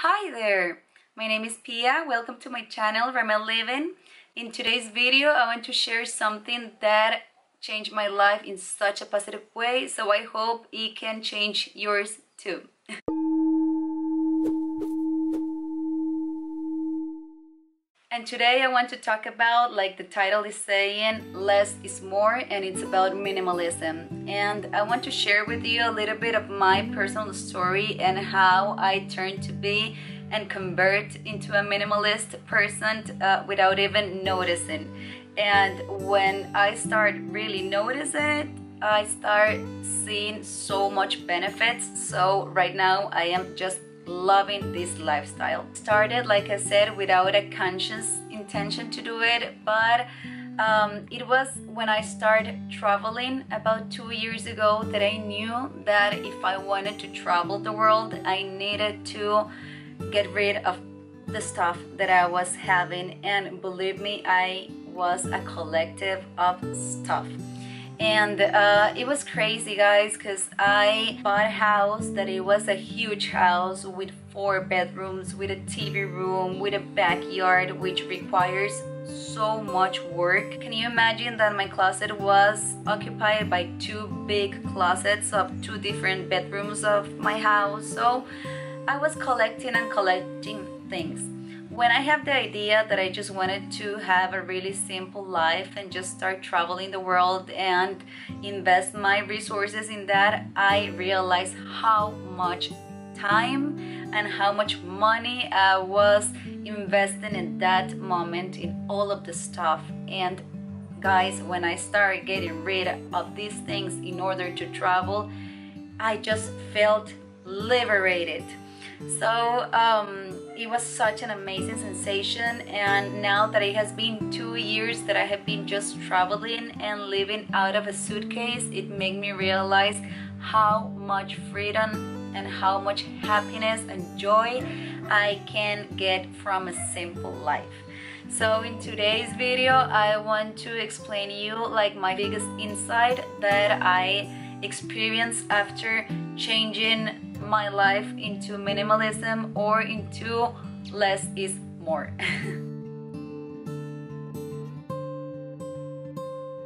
Hi there! My name is Pia. Welcome to my channel, Rameliving. In today's video, I want to share something that changed my life in such a positive way, so I hope it can change yours too. And today I want to talk about, like the title is saying, less is more, and it's about minimalism. And I want to share with you a little bit of my personal story and how I turned to be and convert into a minimalist person uh, without even noticing. And when I start really noticing it, I start seeing so much benefits. So right now I am just loving this lifestyle. Started, like I said, without a conscious intention to do it, but um, it was when I started traveling about two years ago that I knew that if I wanted to travel the world, I needed to get rid of the stuff that I was having. And believe me, I was a collective of stuff and uh, it was crazy guys because I bought a house that it was a huge house with four bedrooms with a TV room with a backyard which requires so much work. Can you imagine that my closet was occupied by two big closets of two different bedrooms of my house? So I was collecting and collecting things when I have the idea that I just wanted to have a really simple life and just start traveling the world and invest my resources in that, I realized how much time and how much money I was investing in that moment in all of the stuff. And guys, when I started getting rid of these things in order to travel, I just felt liberated. So um, it was such an amazing sensation. And now that it has been two years that I have been just traveling and living out of a suitcase, it made me realize how much freedom and how much happiness and joy I can get from a simple life. So in today's video, I want to explain you like my biggest insight that I experienced after changing my life into minimalism or into less is more.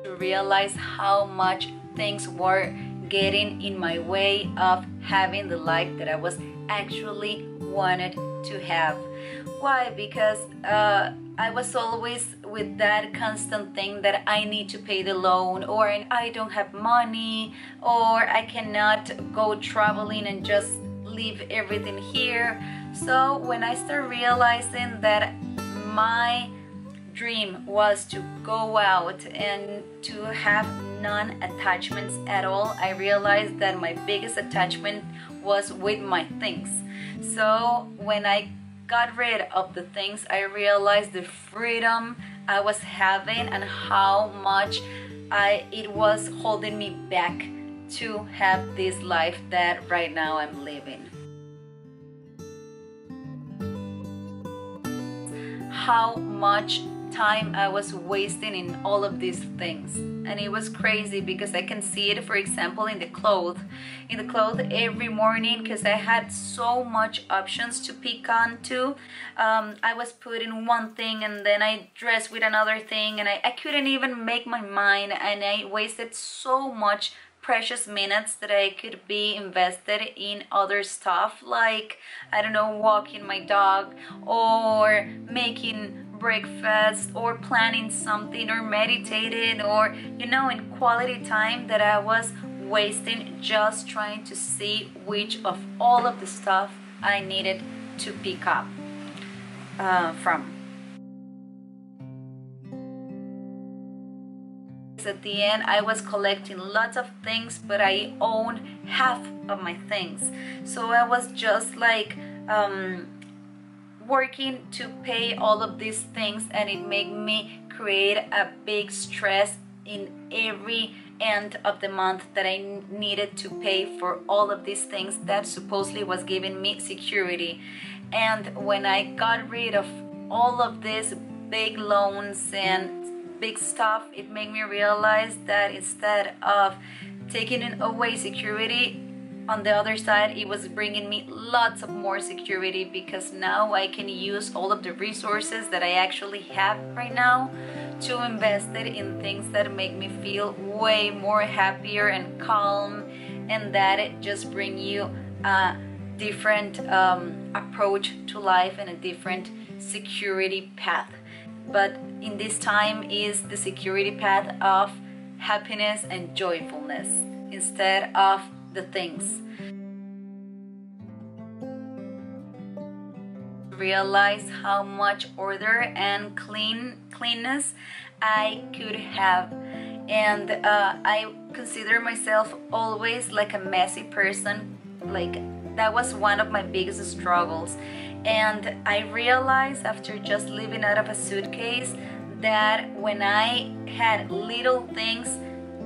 to realize how much things were getting in my way of having the life that I was actually wanted to have. Why? Because uh, I was always with that constant thing that I need to pay the loan or I don't have money or I cannot go traveling and just leave everything here. So when I start realizing that my dream was to go out and to have non-attachments at all, I realized that my biggest attachment was with my things. So when I got rid of the things, I realized the freedom I was having and how much I it was holding me back to have this life that right now I'm living. How much time I was wasting in all of these things. And it was crazy because I can see it, for example, in the clothes. In the clothes every morning because I had so much options to pick on to. Um, I was putting one thing and then I dressed with another thing and I, I couldn't even make my mind and I wasted so much precious minutes that I could be invested in other stuff like I don't know walking my dog or making breakfast or planning something or meditating or you know in quality time that I was wasting just trying to see which of all of the stuff I needed to pick up uh, from. At the end, I was collecting lots of things, but I owned half of my things. So I was just like um, working to pay all of these things and it made me create a big stress in every end of the month that I needed to pay for all of these things that supposedly was giving me security. And when I got rid of all of these big loans and big stuff, it made me realize that instead of taking away security, on the other side, it was bringing me lots of more security because now I can use all of the resources that I actually have right now to invest it in things that make me feel way more happier and calm and that it just bring you a different um, approach to life and a different security path. But in this time is the security path of happiness and joyfulness instead of the things. Realize how much order and clean cleanness I could have, and uh, I consider myself always like a messy person. Like that was one of my biggest struggles, and I realized after just living out of a suitcase that when I had little things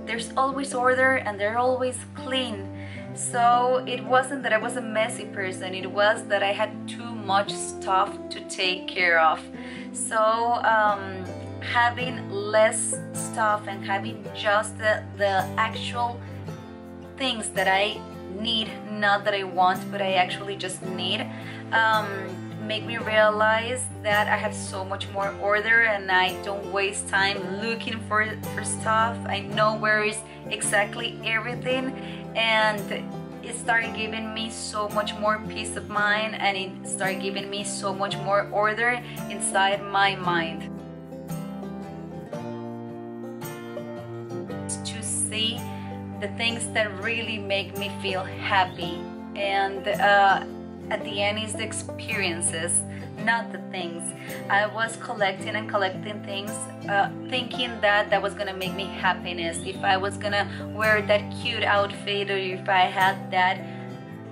there's always order and they're always clean. So it wasn't that I was a messy person, it was that I had too much stuff to take care of. So um, having less stuff and having just the, the actual things that I need, not that I want, but I actually just need. Um, make me realize that I have so much more order and I don't waste time looking for, for stuff. I know where is exactly everything and it started giving me so much more peace of mind and it started giving me so much more order inside my mind. To see the things that really make me feel happy and uh, at the end is the experiences not the things. I was collecting and collecting things uh, thinking that that was gonna make me happiness. If i was gonna wear that cute outfit or if i had that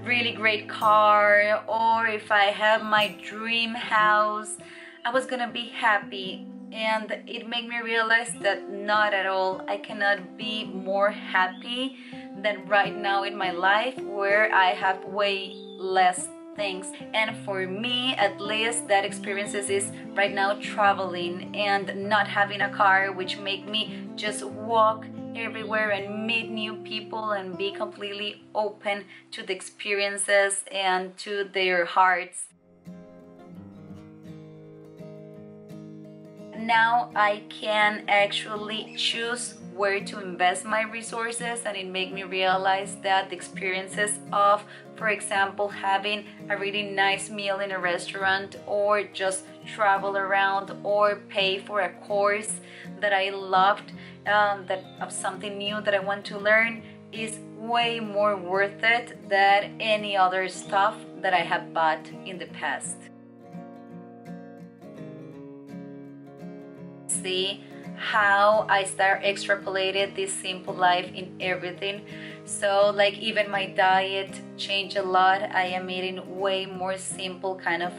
really great car or if i have my dream house i was gonna be happy. And it made me realize that not at all. I cannot be more happy than right now in my life where i have way less things. And for me at least that experiences is right now traveling and not having a car which make me just walk everywhere and meet new people and be completely open to the experiences and to their hearts. Now I can actually choose where to invest my resources and it made me realize that the experiences of for example having a really nice meal in a restaurant or just travel around or pay for a course that I loved um, that of something new that I want to learn is way more worth it than any other stuff that I have bought in the past. See how I start extrapolated this simple life in everything. So like even my diet changed a lot. I am eating way more simple kind of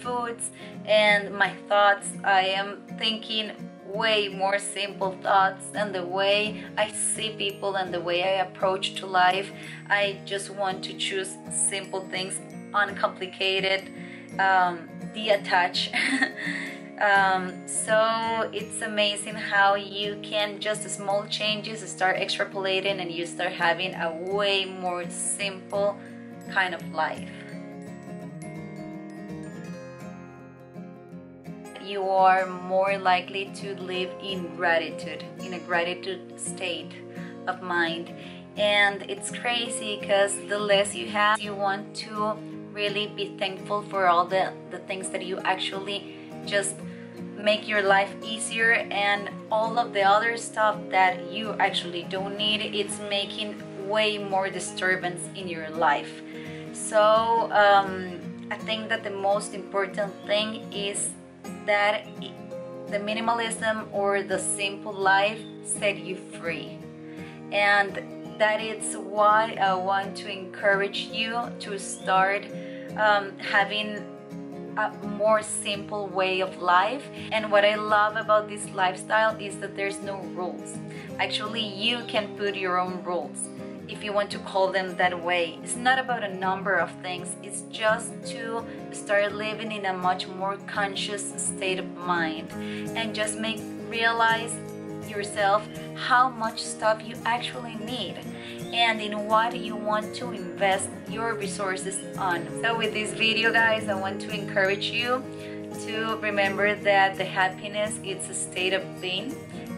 foods and my thoughts I am thinking way more simple thoughts and the way I see people and the way I approach to life. I just want to choose simple things, uncomplicated, um, detach. Um, so it's amazing how you can just small changes start extrapolating and you start having a way more simple kind of life. You are more likely to live in gratitude, in a gratitude state of mind. And it's crazy because the less you have, you want to really be thankful for all the, the things that you actually just make your life easier and all of the other stuff that you actually don't need it's making way more disturbance in your life. So um, i think that the most important thing is that the minimalism or the simple life set you free. And that is why i want to encourage you to start um, having a more simple way of life. And what I love about this lifestyle is that there's no rules. Actually you can put your own rules if you want to call them that way. It's not about a number of things. It's just to start living in a much more conscious state of mind and just make realize yourself how much stuff you actually need and in what you want to invest your resources on. So with this video guys, I want to encourage you to remember that the happiness is a state of being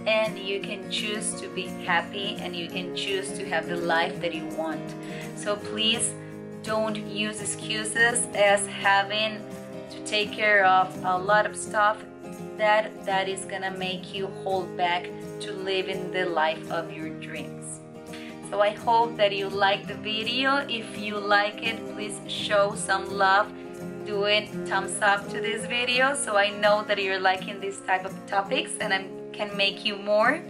and you can choose to be happy and you can choose to have the life that you want. So please don't use excuses as having to take care of a lot of stuff that that is gonna make you hold back to living the life of your dreams. So I hope that you like the video. If you like it, please show some love Do it thumbs up to this video so I know that you're liking this type of topics and I can make you more.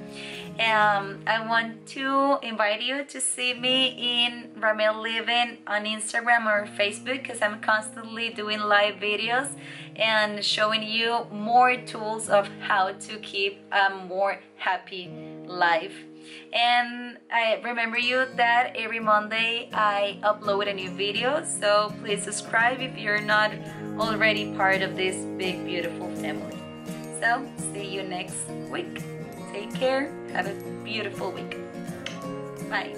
Um, I want to invite you to see me in Rameliving on Instagram or Facebook because I'm constantly doing live videos and showing you more tools of how to keep a more happy life. And I remember you that every Monday I upload a new video, so please subscribe if you're not already part of this big, beautiful family. So, see you next week. Take care. Have a beautiful week. Bye.